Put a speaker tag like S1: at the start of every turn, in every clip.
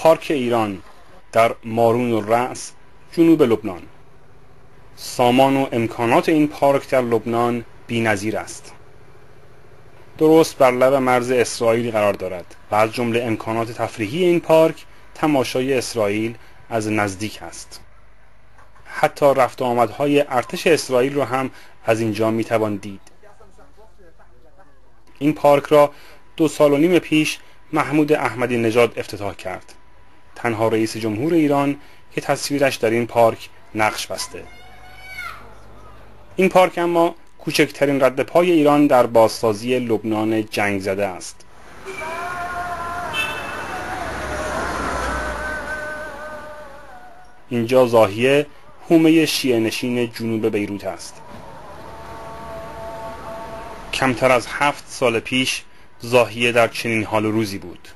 S1: پارک ایران در مارون و رأس جنوب لبنان. سامان و امکانات این پارک در لبنان نظیر است. درست بر لب مرز اسرائیل قرار دارد و از جمله امکانات تفریحی این پارک تماشای اسرائیل از نزدیک است. حتی رفت آمدهای ارتش اسرائیل را هم از اینجا می‌توان دید. این پارک را دو سال و نیم پیش محمود احمدی نژاد افتتاح کرد. تنها رئیس جمهور ایران که تصویرش در این پارک نقش بسته. این پارک اما کوچکترین رد پای ایران در بازسازی لبنان جنگ زده است. اینجا زاهیه هومه شیعه نشین جنوب بیروت است. کمتر از هفت سال پیش زاهیه در چنین حال و روزی بود.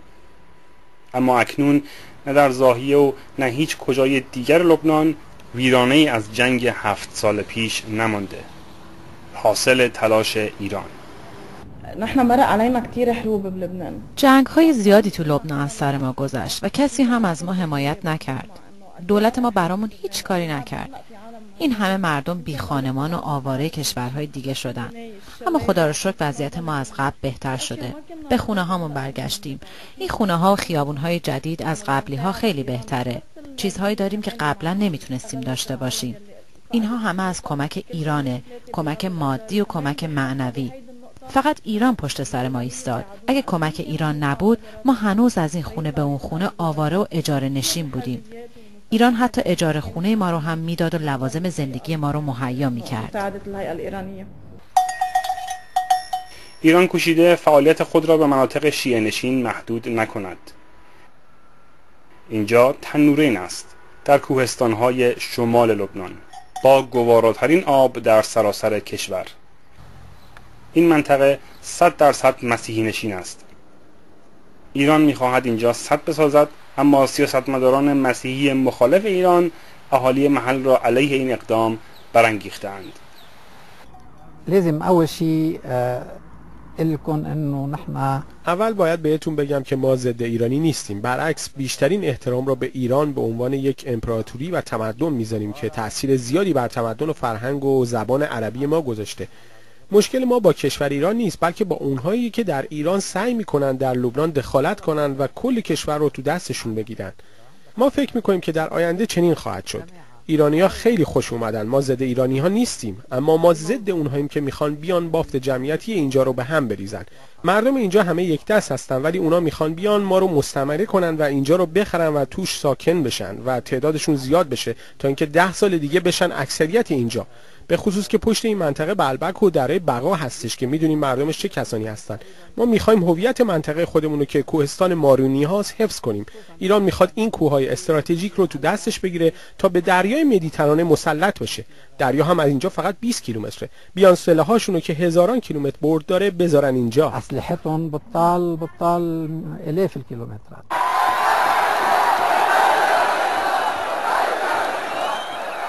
S1: اما اکنون نه در زاهیه و نه هیچ کجای دیگر لبنان ویرانه از جنگ هفت سال پیش نمانده. حاصل تلاش ایران.
S2: نحن مر علينا كثير حروب بلبنان.
S3: جنگ های زیادی تو لبنان از سر ما گذشت و کسی هم از ما حمایت نکرد. دولت ما برامون هیچ کاری نکرد. این همه مردم بی خانمان و آواره کشورهای دیگه شدن. اما خدا رو شکر وضعیت ما از قبل بهتر شده. به خونه هامون برگشتیم. این خونه ها و خیابون های جدید از قبلی ها خیلی بهتره. چیزهایی داریم که قبلا نمی‌تونستیم داشته باشیم. اینها همه از کمک ایرانه کمک مادی و کمک معنوی. فقط ایران پشت سر ما ایستاد. اگه کمک ایران نبود ما هنوز از این خونه به اون خونه آواره و اجاره نشین بودیم. ایران حتی اجاره خونه ما رو هم می‌داد و لوازم زندگی ما رو مهیا می‌کرد.
S1: ایران کوشیده فعالیت خود را به مناطق شیعه نشین محدود نکند. اینجا تنورین است در کوهستانهای شمال لبنان. با گواراترین آب در سراسر کشور. این منطقه صد درصد مسیحی نشین است. ایران می‌خواهد اینجا صد بسازد اما سیاستمداران مسیحی مخالف ایران اهالی محل را علیه این اقدام برانگیختند
S4: لازم اول شيء انه نحن
S5: اول باید بهتون بگم که ما ضد ایرانی نیستیم. برعکس بیشترین احترام را به ایران به عنوان یک امپراتوری و تمدن می‌ذاریم که تاثیر زیادی بر تمدن و فرهنگ و زبان عربی ما گذاشته. مشکل ما با کشور ایران نیست بلکه با اونهایی که در ایران سعی می‌کنن در لبنان دخالت کنند و کل کشور رو تو دستشون بگیرن. ما فکر می‌کنیم که در آینده چنین خواهد شد. ایرانی ها خیلی خوش اومدن. ما ضد ایرانی ها نیستیم اما ما ضد اونهاییم که می‌خوان بیان بافت جمعیتی اینجا رو به هم بریزن. مردم اینجا همه یک دست هستن ولی اونا می‌خوان بیان ما رو مستمره کنن و اینجا رو بخرن و توش ساکن بشن و تعدادشون زیاد بشه تا اینکه ده سال دیگه بشن اکثریت اینجا. به خصوص که پشت این منطقه بلبک و دره بقا هستش که می‌دونیم مردمش چه کسانی هستن. ما می‌خوایم هویت منطقه خودمون رو که کوهستان مارونی هاست حفظ کنیم. ایران می‌خواد این کوههای استراتژیک رو تو دستش بگیره تا به دریای مدیترانه مسلط بشه دریا هم از اینجا فقط 20 کیلومتره. بیان سلاحاشون رو که هزاران کیلومتر برد داره بذارن اینجا.
S4: اسلحتون بطال بطال الاف الكيلومترات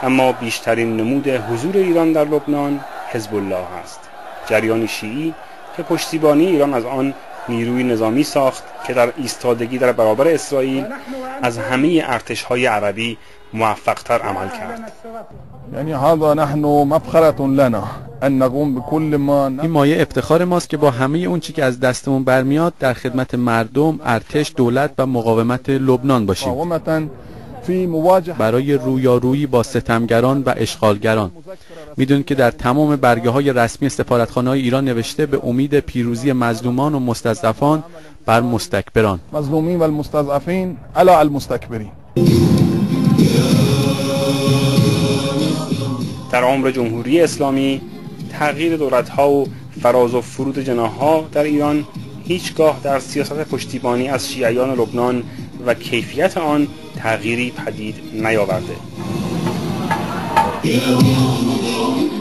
S1: اما بیشترین نمود حضور ایران در لبنان حزب الله است جریان شیعی که پشتیبانی ایران از آن نیروی نظامی ساخت که در ایستادگی در برابر اسرائیل از همه ارتش های عربی موفقتر عمل کرد
S6: یعنی هذا نحن مفخرة لنا ان نقوم بكل ما
S7: این مایه افتخار ماست که با همه اون چی که از دستمون برمیاد در خدمت مردم، ارتش، دولت و مقاومت لبنان باشیم. برای رویارویی با ستمگران و اشغالگران. می‌دونید که در تمام برگه های رسمی سفارتخانه های ایران نوشته به امید پیروزی مظلومان و مستضعفان بر مستکبران.
S6: مظلومین و المستضعفین علی المستکبرین.
S1: در عمر جمهوری اسلامی تغییر دولت ها و فراز و فرود جناح ها در ایران هیچگاه در سیاست پشتیبانی از شیعیان لبنان و کیفیت آن تغییری پدید نیاورده.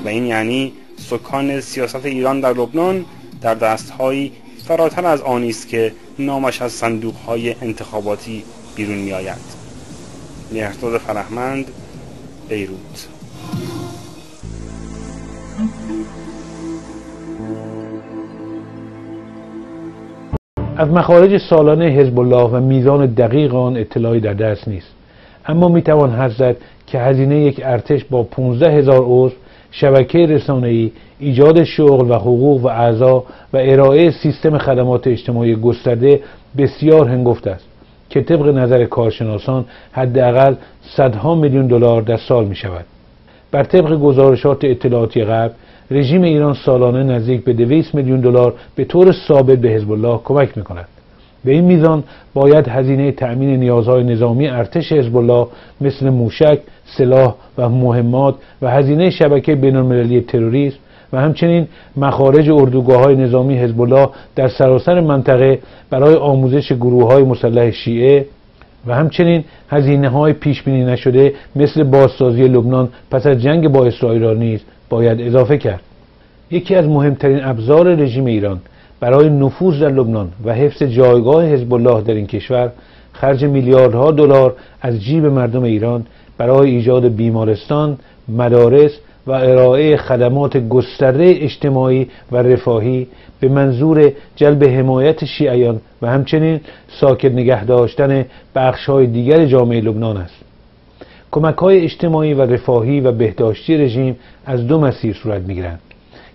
S1: و این یعنی سکان سیاست ایران در لبنان در دستهایی فراتر از آنی است که نامش از صندوقهای انتخاباتی بیرون می آید مهرداد فرهمند بیروت.
S8: از مخارج سالانه حزب الله و میزان دقیق آن اطلاعی در دست نیست اما می‌توان حد زد که هزینه یک ارتش با 15 هزار عضو شبکه رسانه‌ای ایجاد شغل و حقوق و اعضا و ارائه سیستم خدمات اجتماعی گسترده بسیار هنگفت است که طبق نظر کارشناسان حداقل صدها میلیون دلار در سال می شود. بر طبق گزارشات اطلاعاتی قبل رژیم ایران سالانه نزدیک به 200 میلیون دلار به طور ثابت به حزب الله کمک می کند. به این میزان باید هزینه تأمین نیازهای نظامی ارتش حزب الله مثل موشک، سلاح و مهمات و هزینه شبکه بینالمللی تروریسم و همچنین مخارج اردوگاه های نظامی حزب الله در سراسر منطقه برای آموزش گروه های مسلح شیعه و همچنین هزینه های پیش بینی نشده مثل بازسازی لبنان پس از جنگ با اسرائیل را نیز باید اضافه کرد. یکی از مهمترین ابزار رژیم ایران برای نفوذ در لبنان و حفظ جایگاه حزب الله در این کشور خرج میلیاردها دلار از جیب مردم ایران برای ایجاد بیمارستان، مدارس و ارائه خدمات گسترده اجتماعی و رفاهی به منظور جلب حمایت شیعیان و همچنین ساکت نگه داشتن بخش های دیگر جامعه لبنان است. کمک های اجتماعی و رفاهی و بهداشتی رژیم از دو مسیر صورت می‌گیرند.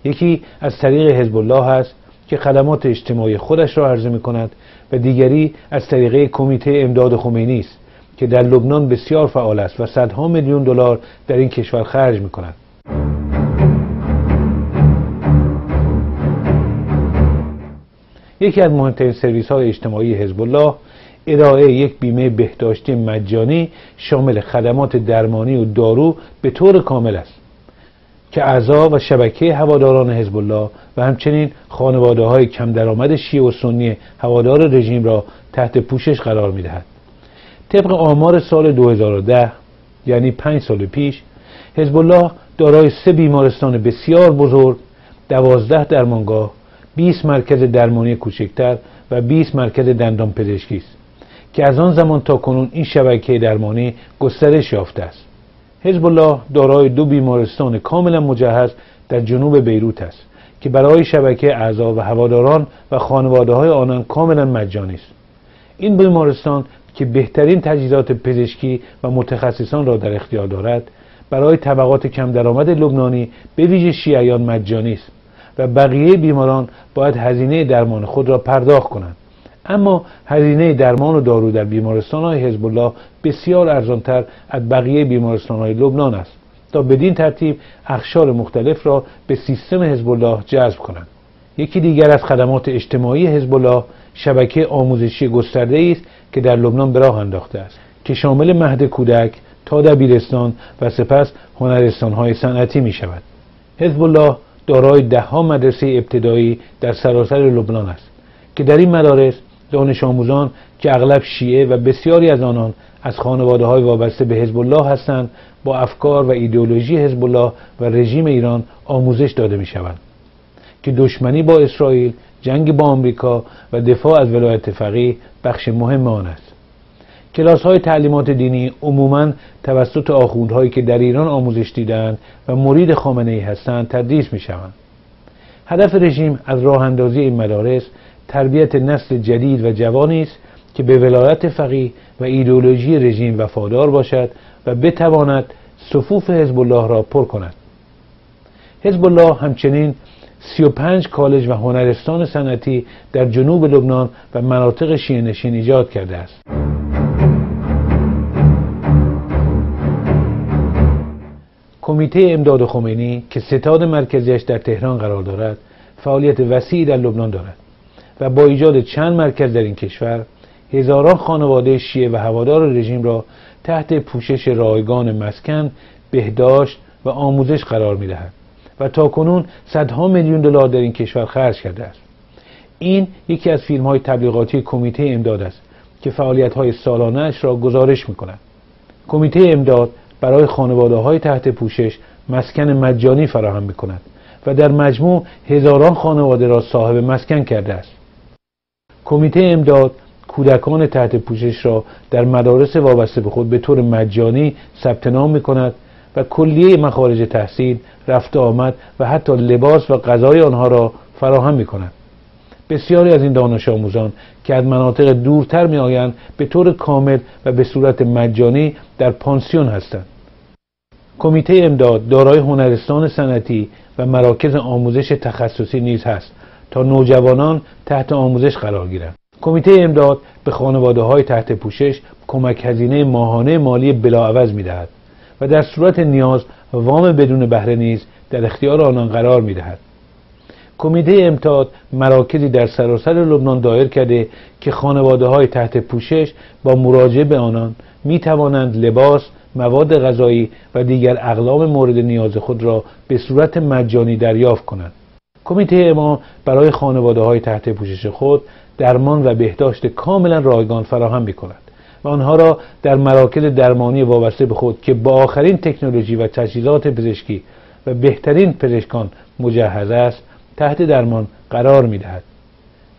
S8: یکی از طریق حزب الله است که خدمات اجتماعی خودش را عرضه می کند و دیگری از طریق کمیته امداد خمینی است که در لبنان بسیار فعال است و صدها میلیون دلار در این کشور خرج می کند یکی از مهمترین سرویس های اجتماعی حزب الله ارائه یک بیمه بهداشتی مجانی شامل خدمات درمانی و دارو به طور کامل است که اعضا و شبکه هواداران حزب الله و همچنین خانواده های کم درآمد شیعه و سنی هوادار رژیم را تحت پوشش قرار می دهد. طبق آمار سال 2010 یعنی پنج سال پیش حزب الله دارای سه بیمارستان بسیار بزرگ دوازده درمانگاه 20 مرکز درمانی کوچکتر و 20 مرکز دندان پزشکی است که از آن زمان تا کنون این شبکه درمانی گسترش یافته است. حزب الله دارای دو بیمارستان کاملا مجهز در جنوب بیروت است که برای شبکه اعضا و هواداران و خانواده های آنان کاملا مجانی است. این بیمارستان که بهترین تجهیزات پزشکی و متخصصان را در اختیار دارد برای طبقات کم درآمد لبنانی به ویژه شیعیان مجانی است و بقیه بیماران باید هزینه درمان خود را پرداخت کنند. اما هزینه درمان و دارو در بیمارستان های حزب الله بسیار ارزانتر از بقیه بیمارستان های لبنان است تا بدین ترتیب اخشار مختلف را به سیستم حزب الله جذب کنند. یکی دیگر از خدمات اجتماعی حزب الله شبکه آموزشی گسترده است که در لبنان به راه انداخته است که شامل مهد کودک تا دبیرستان و سپس هنرستان های صنعتی می شود حزب الله دارای دهها مدرسه ابتدایی در سراسر لبنان است که در این مدارس دانش آموزان که اغلب شیعه و بسیاری از آنان از خانواده های وابسته به حزب الله هستند با افکار و ایدئولوژی حزب الله و رژیم ایران آموزش داده می شوند که دشمنی با اسرائیل جنگ با آمریکا و دفاع از ولایت فقیه بخش مهم آن است کلاس های تعلیمات دینی عموما توسط آخوندهایی که در ایران آموزش دیدند و مرید خامنه ای هستند تدریس می شوند. هدف رژیم از راه اندازی این مدارس تربیت نسل جدید و جوانی است که به ولایت فقیه و ایدولوژی رژیم وفادار باشد و بتواند صفوف حزب الله را پر کند. حزب الله همچنین 35 کالج و هنرستان صنعتی در جنوب لبنان و مناطق شیعه نشین ایجاد کرده است. کمیته امداد خمینی که ستاد مرکزیش در تهران قرار دارد فعالیت وسیعی در لبنان دارد و با ایجاد چند مرکز در این کشور هزاران خانواده شیعه و هوادار رژیم را تحت پوشش رایگان مسکن بهداشت و آموزش قرار می دهد و تا کنون صدها میلیون دلار در این کشور خرج کرده است. این یکی از فیلم های تبلیغاتی کمیته امداد است که فعالیت های سالانه را گزارش می کند کمیته امداد برای خانواده های تحت پوشش مسکن مجانی فراهم می کند و در مجموع هزاران خانواده را صاحب مسکن کرده است. کمیته امداد کودکان تحت پوشش را در مدارس وابسته به خود به طور مجانی ثبت نام می کند و کلیه مخارج تحصیل رفت آمد و حتی لباس و غذای آنها را فراهم می کند بسیاری از این دانش آموزان که از مناطق دورتر می آیند به طور کامل و به صورت مجانی در پانسیون هستند. کمیته امداد دارای هنرستان صنعتی و مراکز آموزش تخصصی نیز هست تا نوجوانان تحت آموزش قرار گیرند. کمیته امداد به خانواده های تحت پوشش کمک هزینه ماهانه مالی بلاعوض می دهد و در صورت نیاز وام بدون بهره نیز در اختیار آنان قرار می دهد. کمیته امتاد مراکزی در سراسر لبنان دایر کرده که خانواده های تحت پوشش با مراجعه به آنان می توانند لباس، مواد غذایی و دیگر اقلام مورد نیاز خود را به صورت مجانی دریافت کنند. کمیته ما برای خانواده های تحت پوشش خود درمان و بهداشت کاملا رایگان فراهم می کند و آنها را در مراکز درمانی وابسته به خود که با آخرین تکنولوژی و تجهیزات پزشکی و بهترین پزشکان مجهز است تحت درمان قرار می دهد.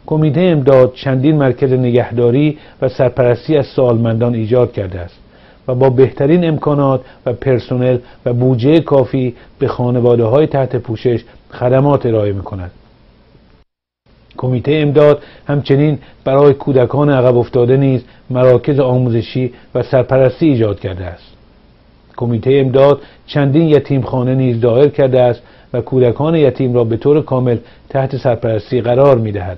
S8: کمیته امداد چندین مرکز نگهداری و سرپرستی از سالمندان ایجاد کرده است و با بهترین امکانات و پرسنل و بودجه کافی به خانواده های تحت پوشش خدمات ارائه می کند. کمیته امداد همچنین برای کودکان عقب افتاده نیز مراکز آموزشی و سرپرستی ایجاد کرده است. کمیته امداد چندین یتیم خانه نیز دایر کرده است و کودکان یتیم را به طور کامل تحت سرپرستی قرار می دهد.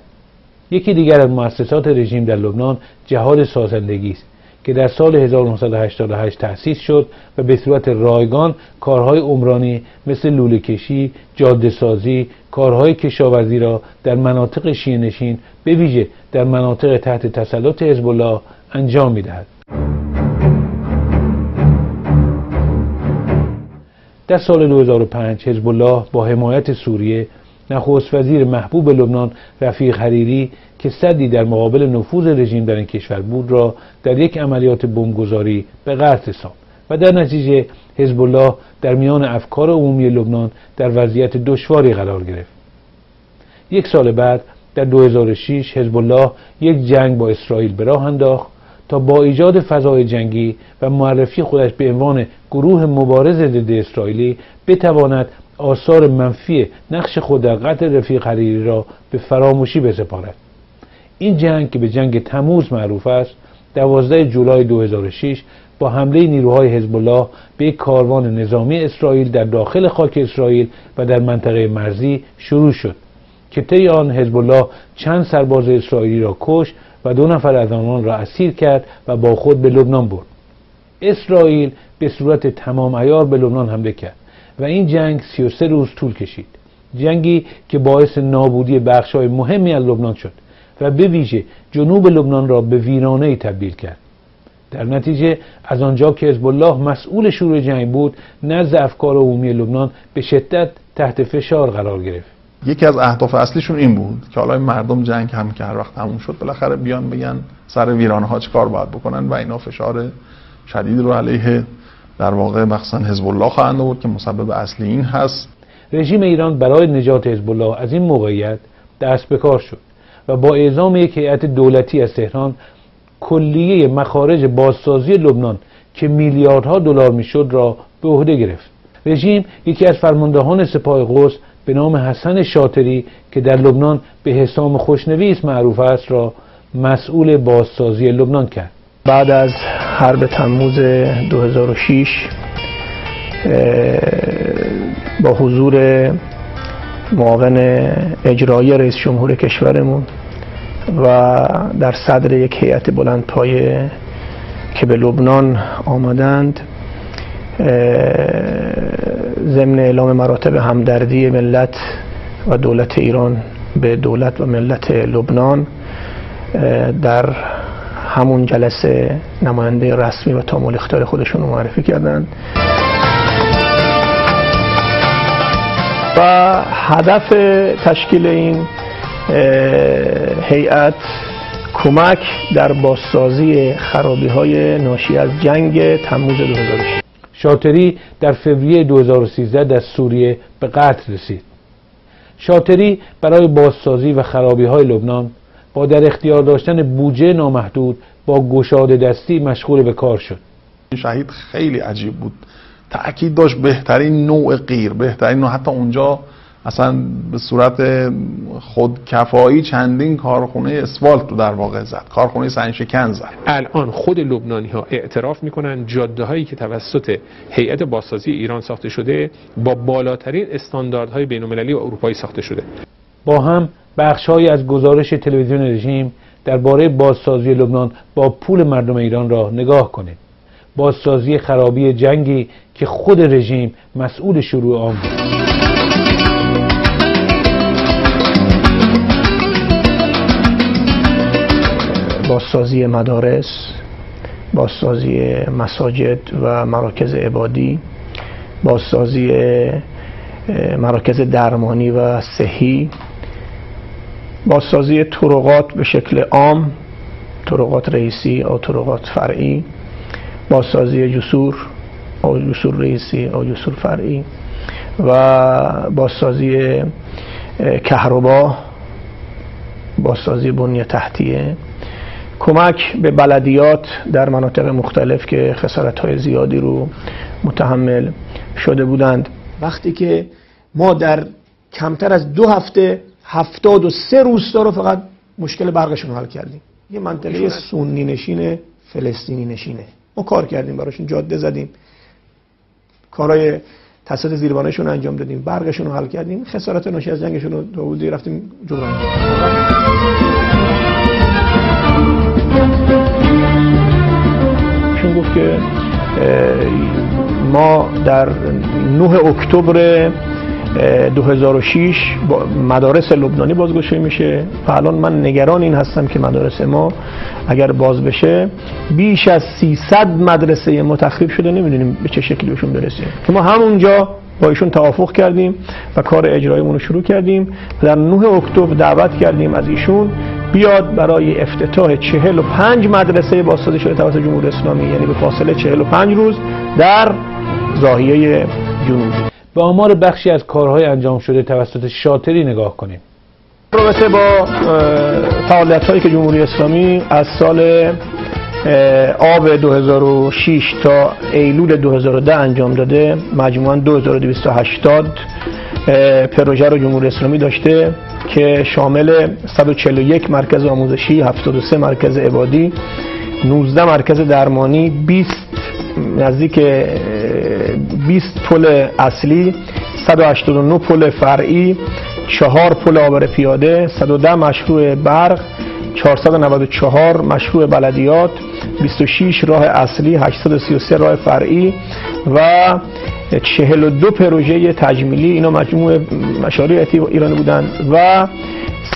S8: یکی دیگر از مؤسسات رژیم در لبنان جهاد سازندگی است که در سال 1988 تأسیس شد و به صورت رایگان کارهای عمرانی مثل لوله کشی، جاده سازی، کارهای کشاورزی را در مناطق شیعه به ویژه در مناطق تحت تسلط حزب الله انجام می‌دهد. در سال 2005 حزب الله با حمایت سوریه نخست وزیر محبوب لبنان رفیق حریری که صدی در مقابل نفوذ رژیم در این کشور بود را در یک عملیات بمبگذاری به قتل رساند و در نتیجه حزب الله در میان افکار عمومی لبنان در وضعیت دشواری قرار گرفت. یک سال بعد در 2006 حزب الله یک جنگ با اسرائیل به راه انداخت تا با ایجاد فضای جنگی و معرفی خودش به عنوان گروه مبارز ضد اسرائیلی بتواند آثار منفی نقش خود در قتل رفیق حریری را به فراموشی بسپارد. این جنگ که به جنگ تموز معروف است 12 جولای 2006 با حمله نیروهای حزب الله به یک کاروان نظامی اسرائیل در داخل خاک اسرائیل و در منطقه مرزی شروع شد که طی آن حزب الله چند سرباز اسرائیلی را کش و دو نفر از آنان را اسیر کرد و با خود به لبنان برد. اسرائیل به صورت تمام ایار به لبنان حمله کرد و این جنگ 33 روز طول کشید. جنگی که باعث نابودی بخشای مهمی از لبنان شد. و به ویژه جنوب لبنان را به ویرانه تبدیل کرد. در نتیجه از آنجا که حزب الله مسئول شروع جنگ بود نزد افکار عمومی لبنان به شدت تحت فشار قرار گرفت.
S9: یکی از اهداف اصلیشون این بود که حالا مردم جنگ هم که هر وقت تموم شد بالاخره بیان بگن سر ویرانه ها کار باید بکنن و اینا فشار شدید رو علیه در واقع مخصوصا حزب الله خواهند بود که مسبب اصلی این هست.
S8: رژیم ایران برای نجات حزب الله از این موقعیت دست به کار شد. و با اعزام یک هیئت دولتی از تهران کلیه مخارج بازسازی لبنان که میلیاردها دلار می‌شد را به عهده گرفت. رژیم یکی از فرماندهان سپاه قدس به نام حسن شاطری که در لبنان به حسام خوشنویس معروف است را مسئول بازسازی لبنان کرد.
S10: بعد از حرب تموز 2006 با حضور معاون اجرایی رئیس جمهور کشورمون و در صدر یک هیئت بلند پایه که به لبنان آمدند ضمن اعلام مراتب همدردی ملت و دولت ایران به دولت و ملت لبنان در همون جلسه نماینده رسمی و تامل اختیار خودشون رو معرفی کردند. و هدف تشکیل این هیئت کمک در بازسازی خرابی های ناشی از جنگ تموز 2006
S8: شاتری در فوریه 2013 در سوریه به قتل رسید. شاتری برای بازسازی و خرابی های لبنان با در اختیار داشتن بودجه نامحدود با گشاده دستی مشغول به کار شد.
S9: شهید خیلی عجیب بود. تأکید داشت بهترین نوع غیر بهترین نوع. حتی اونجا اصلا به صورت خودکفایی چندین کارخونه اسفالت رو در واقع زد کارخونه سنگ شکن زد.
S11: الان خود لبنانی ها اعتراف می‌کنن جاده هایی که توسط هیئت بازسازی ایران ساخته شده با بالاترین استانداردهای بین المللی و اروپایی ساخته شده.
S8: با هم بخشهایی از گزارش تلویزیون رژیم درباره بازسازی لبنان با پول مردم ایران را نگاه کنید. بازسازی خرابی جنگی که خود رژیم مسئول شروع آن بود.
S10: بازسازی مدارس بازسازی مساجد و مراکز عبادی بازسازی مراکز درمانی و صحی بازسازی طرقات به شکل عام طرقات رئیسی یا طرقات فرعی. بازسازی جسور او جسور رئیسی او جسور فرعی و بازسازی کهربا بازسازی بنیه تحتیه. کمک به بلدیات در مناطق مختلف که خسارت های زیادی رو متحمل شده بودند.
S12: وقتی که ما در کمتر از دو هفته هفتاد و سه روستا رو فقط مشکل برقشون حل کردیم. یه منطقه سنی نشین فلسطینی نشینه. ما کار کردیم براشون جاده زدیم. کارهای تصدیق زیربانشون انجام دادیم برقشون رو حل کردیم خسارت ناشی از جنگشون رو داودی رفتیم جبران
S10: شون گفت که ما در 9 اکتبر 2006 مدارس لبنانی بازگشایی میشه و الان من نگران این هستم که مدارس ما اگر باز بشه بیش از 300 مدرسه ما تخریب شده نمی‌دونیم به چه شکلی بهشون برسیم که ما همونجا با ایشون توافق کردیم و کار اجرایمون رو شروع کردیم. در 9 اکتبر دعوت کردیم از ایشون بیاد برای افتتاح 45 مدرسه بازسازی شده توسط جمهوری اسلامی یعنی به فاصله 45 روز در زاهیه جنوبی
S8: به آمار بخشی از کارهای انجام شده توسط شاطری نگاه کنیم.
S10: رابطه با فعالیت هایی که جمهوری اسلامی از سال آب 2006 تا ایلول 2010 انجام داده مجموعا 2280 پروژه رو جمهوری اسلامی داشته که شامل 141 مرکز آموزشی 73 مرکز عبادی 19 مرکز درمانی 20 نزدیک 20 پل اصلی 189 پل فرعی 4 پل آبر پیاده 110 مشروع برق 494 مشروع بلدیات 26 راه اصلی 833 راه فرعی و 42 پروژه تجمیلی. اینا مجموع مشاريع ایرانی بودند و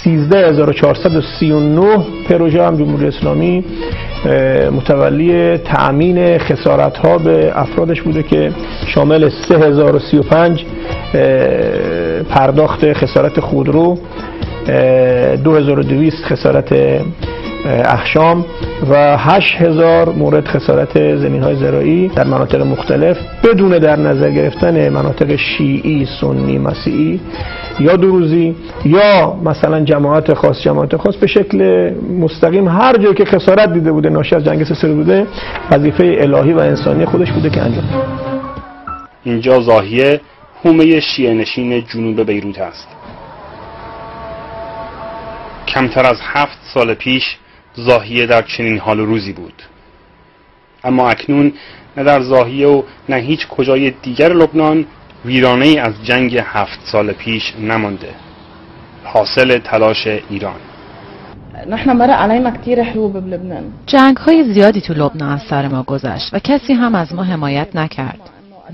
S10: 13439 پروژه هم جمهوری اسلامی متولی تأمین خسارت ها به افرادش بوده که شامل 3035 پرداخت خسارت خودرو 2200 خسارت اخشام و 8000 مورد خسارت زمین های زراعی در مناطق مختلف بدون در نظر گرفتن مناطق شیعی سنی مسیحی. یا دروزی یا مثلا جماعت خاص جماعت خاص به شکل مستقیم هر جایی که خسارت دیده بوده ناشی از جنگ سه بوده وظیفه الهی و انسانی خودش بوده که انجام
S1: اینجا زاهیه حومه شیعه نشین جنوب بیروت است. کمتر از هفت سال پیش زاهیه در چنین حال و روزی بود. اما اکنون نه در زاهیه و نه هیچ کجای دیگر لبنان ویرانه از جنگ هفت سال پیش نمانده. حاصل تلاش ایران.
S2: نحن مرق علينا كثير حروب بلبنان.
S3: جنگ های زیادی تو لبنان از سر ما گذشت و کسی هم از ما حمایت نکرد.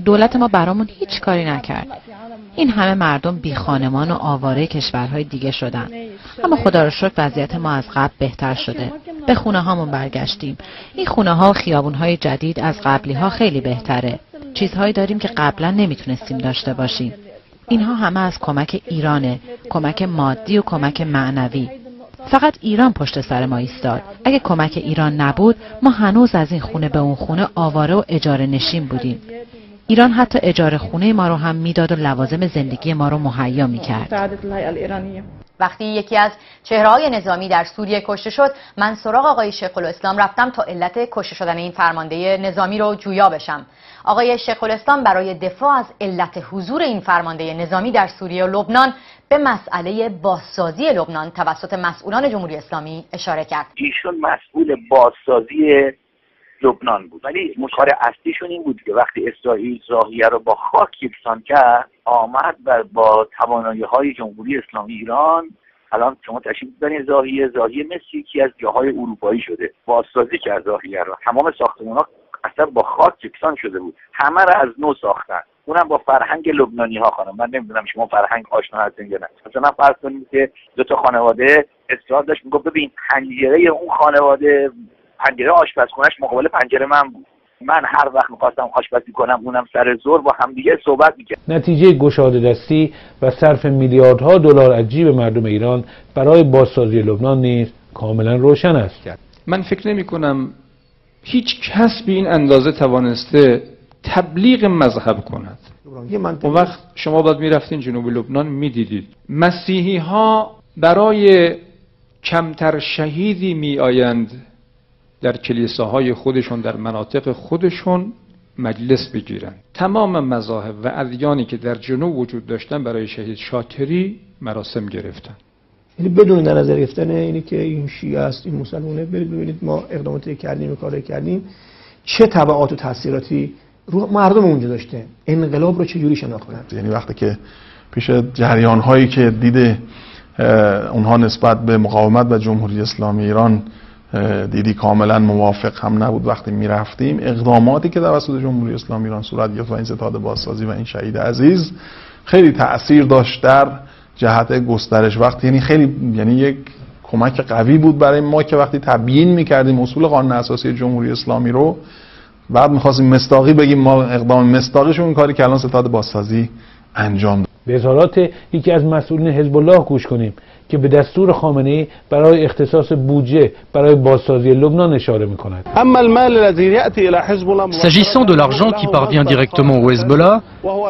S3: دولت ما برامون هیچ کاری نکرد. این همه مردم بی خانمان و آواره کشورهای دیگه شدن. اما خدا رو شکر وضعیت ما از قبل بهتر شده. به خونه هامون برگشتیم. این خونه ها و خیابون های جدید از قبلی ها خیلی بهتره. چیزهایی داریم که قبلا نمی‌تونستیم داشته باشیم. اینها همه از کمک ایرانه کمک مادی و کمک معنوی. فقط ایران پشت سر ما ایستاد. اگه کمک ایران نبود ما هنوز از این خونه به اون خونه آواره و اجاره نشین بودیم. ایران حتی اجاره خونه ما رو هم می‌داد و لوازم زندگی ما رو مهیا می‌کرد.
S13: وقتی یکی از چهرههای نظامی در سوریه کشته شد من سراغ آقای شیخ الاسلام رفتم تا علت کشته شدن این فرمانده نظامی رو جویا بشم. آقای شیخ الاسلام برای دفاع از علت حضور این فرمانده نظامی در سوریه و لبنان به مسئله بازسازی لبنان توسط مسئولان جمهوری اسلامی اشاره کرد.
S14: ایشون مسئول بازسازی لبنان بود. ولی مشکل اصلیشون این بود که وقتی اسرائیل زاهیه رو با خاک یکسان کرد آمد و با توانایی های جمهوری اسلامی ایران الان شما تشریف بزنید زاهیه زاهیه مثل یکی از جاهای اروپایی شده. بازسازی کرد زاهیه رو. تمام ساختمان ها اصلا با خاک یکسان شده بود. همه رو از نو ساختن. اونم با فرهنگ لبنانی ها خانم. من نمی‌دونم شما فرهنگ آشنا هستین یا نه. مثلا فرض کنید که دو تا خانواده اصرار داشت. می‌گفت ببین پنجره اون خانواده پنجره آشپزخونهش مقابل پنجره من بود. من هر وقت می‌خواستم آشپزی کنم اونم سر زور با همدیگه صحبت می‌کرد
S8: نتیجه گشاده دستی و صرف میلیاردها دلار از جیب مردم ایران برای بازسازی لبنان نیز کاملا روشن است.
S15: من فکر نمی کنم هیچ کس به این اندازه توانسته تبلیغ مذهب کند. اون وقت شما باید می‌رفتین جنوب لبنان می‌دیدید. مسیحی ها برای کمتر شهیدی می آیند در کلیساهای خودشون در مناطق خودشون مجلس بگیرند تمام مذاهب و ادیانی که در جنوب وجود داشتن برای شهید شاتری مراسم گرفتن.
S12: یعنی بدون در نظر گرفتن اینی که این شیعه است این مسلمانه برید ببینید ما اقداماتی کردیم و کاری کردیم چه تبعات و تاثیراتی رو مردم اونجا داشته انقلاب رو چه جوری شناختن
S9: یعنی وقتی که پیش جریان هایی که دیده اونها نسبت به مقاومت و جمهوری اسلامی ایران دیدی کاملا موافق هم نبود وقتی می‌رفتیم. اقداماتی که توسط جمهوری اسلامی ایران صورت گرفت و این ستاد بازسازی و این شهید عزیز خیلی تاثیر داشت در جهت گسترش وقت. یعنی خیلی یعنی یک کمک قوی بود برای ما که وقتی تبیین می‌کردیم اصول قانون اساسی جمهوری اسلامی رو بعد می‌خواستیم مستاقی بگیم ما اقدام مستاقیشون این کاری که الان ستاد بازسازی انجام داد.
S8: به اظهارات یکی از مسئولین حزب الله گوش کنیم. که به دستور خامنه ای برای اختصاص بودجه برای بازسازی لبنان اشاره میکند
S16: S'agissant de l'argent qui parvient directement au Hezbollah,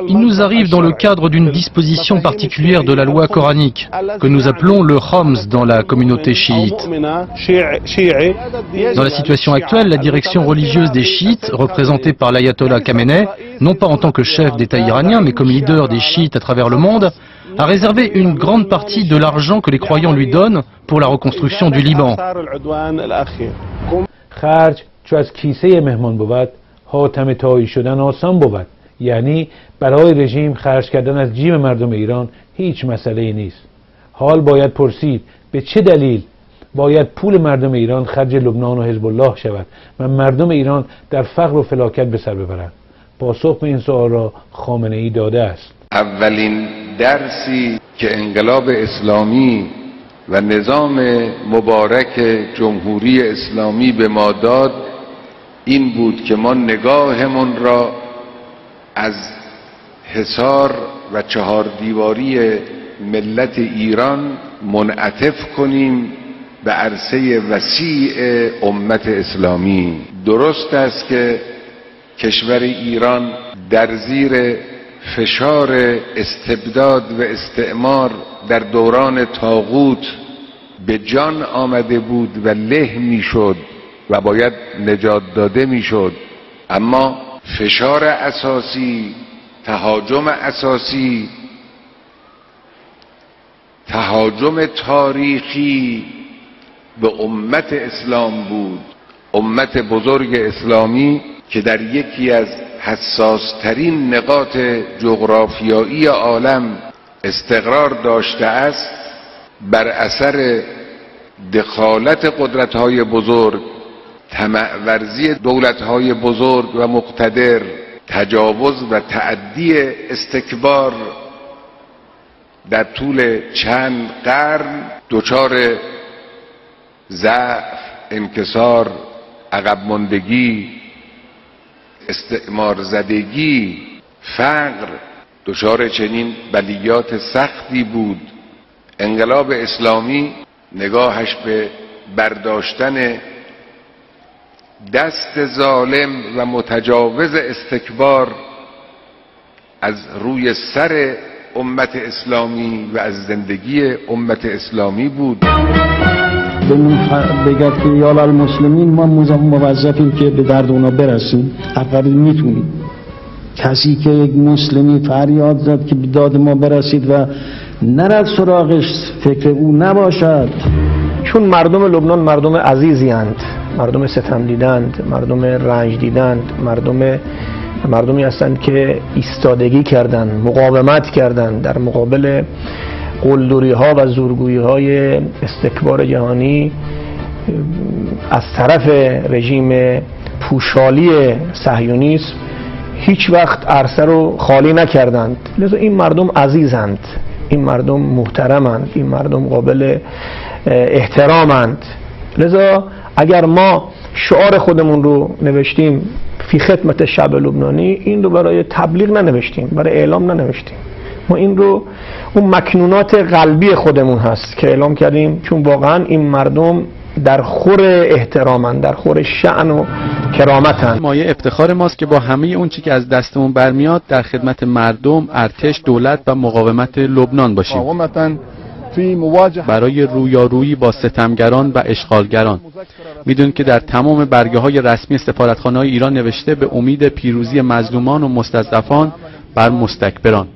S16: il nous arrive dans le cadre d'une disposition particulière de la loi coranique, que nous appelons le Homs dans la communauté chiite. Dans la situation actuelle, la direction religieuse des chiites, représentée par l'ayatollah Khamenei, non pas en tant que chef d'État iranien, mais comme leader des chiites à travers le monde, a réservé une grande partie de l'argent que les croyants lui donnent pour la reconstruction du Liban.
S8: خرج چو از کیسه مهمان بود حاتم تایی شدن آسان بود. یعنی برای رژیم خرج کردن از جیب مردم ایران هیچ مسئله ای نیست. حال باید پرسید به چه دلیل باید پول مردم ایران خرج لبنان و حزب الله شود و مردم ایران در فقر و فلاکت به سر ببرند؟ پاسخ به این سوال را خامنه ای داده است.
S17: اولین درسی که انقلاب اسلامی و نظام مبارک جمهوری اسلامی به ما داد این بود که ما نگاهمون را از حصار و چهار دیواری ملت ایران منعطف کنیم به عرصه وسیع امت اسلامی. درست است که کشور ایران در زیر فشار استبداد و استعمار در دوران تاغوت به جان آمده بود و له می‌شد و باید نجات داده می‌شد. اما فشار اساسی تهاجم اساسی تهاجم تاریخی به امت اسلام بود. امت بزرگ اسلامی که در یکی از حساسترین نقاط جغرافیایی عالم استقرار داشته است بر اثر دخالت قدرت های بزرگ ورزی دولت های بزرگ و مقتدر تجاوز و تعدی استکبار در طول چند قرن دچار ضعف انکسار عقب ماندگی استعمار زدگی فقر دچار چنین بلیات سختی بود. انقلاب اسلامی نگاهش به برداشتن دست ظالم و متجاوز استکبار از روی سر امت اسلامی و از زندگی امت اسلامی بود.
S18: بگد که یال المسلمین ما موظفیم که به درد اونا برسیم. اول می‌تونیم. کسی که یک مسلمی فریاد زد که به داد ما برسید و نرد سراغش فکر او نباشد.
S10: چون مردم لبنان مردم عزیزی هند مردم ستم دیدند مردم رنج دیدند مردم مردمی هستند که ایستادگی کردند مقاومت کردند. در مقابل قلدوری ها و زورگویی های استکبار جهانی از طرف رژیم پوشالی صهیونیسم هیچ وقت عرصه رو خالی نکردند. لذا این مردم عزیزند. این مردم محترمند. این مردم قابل احترامند. لذا اگر ما شعار خودمون رو نوشتیم فی خدمت شب لبنانی این رو برای تبلیغ ننوشتیم برای اعلام ننوشتیم. ما این رو اون مکنونات قلبی خودمون هست که اعلام کردیم. چون واقعا این مردم در خور احترامن در خور شعن و کرامتن.
S7: مایه افتخار ماست که با همه اون چی که از دستمون برمیاد در خدمت مردم، ارتش، دولت و مقاومت لبنان باشیم. برای رویارویی با ستمگران و اشغالگران. میدون که در تمام برگه های رسمی سفارتخانه های ایران نوشته به امید پیروزی مظلومان و مستضعفان بر مستکبران.